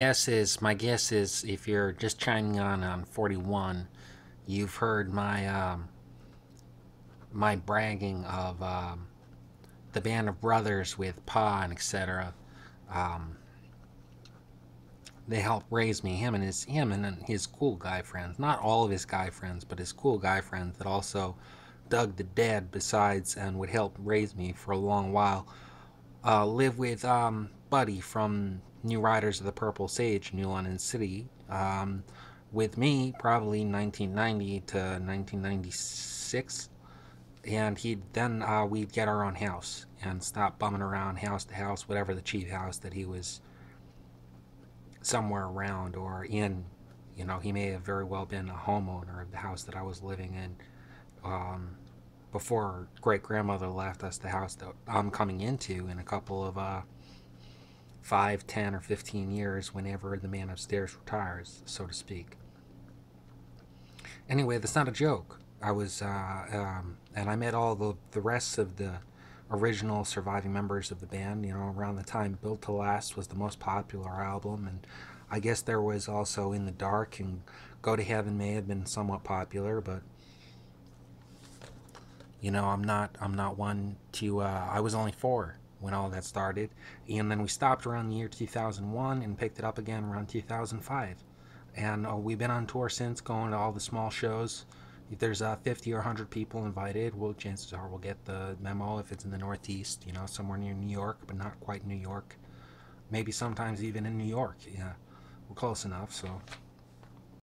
guess is my guess is if you're just chiming on on 41, you've heard my um, my bragging of um, the band of brothers with Pa and etc. Um, they helped raise me. Him and his him and his cool guy friends. Not all of his guy friends, but his cool guy friends that also dug the dead besides and would help raise me for a long while. Uh, live with um, Buddy from New Riders of the Purple Sage, New London City. Um, with me, probably 1990 to 1996 and he'd then uh, we'd get our own house and stop bumming around house to house, whatever the cheap house that he was somewhere around or in. You know, he may have very well been a homeowner of the house that I was living in um, before great grandmother left us the house that I'm coming into in a couple of uh, five, ten, or fifteen years, whenever the man upstairs retires, so to speak. Anyway, that's not a joke. I was, uh, um, and I met all the, the rest of the original surviving members of the band, you know, around the time Built to Last was the most popular album, and I guess there was also In the Dark and Go to Heaven may have been somewhat popular, but you know, I'm not I'm not one to uh, I was only four when all that started, and then we stopped around the year 2001 and picked it up again around 2005, and uh, we've been on tour since, going to all the small shows if there's uh, 50 or 100 people invited, well, chances are we'll get the memo if it's in the Northeast, you know, somewhere near New York, but not quite New York. Maybe sometimes even in New York. Yeah, we're close enough, so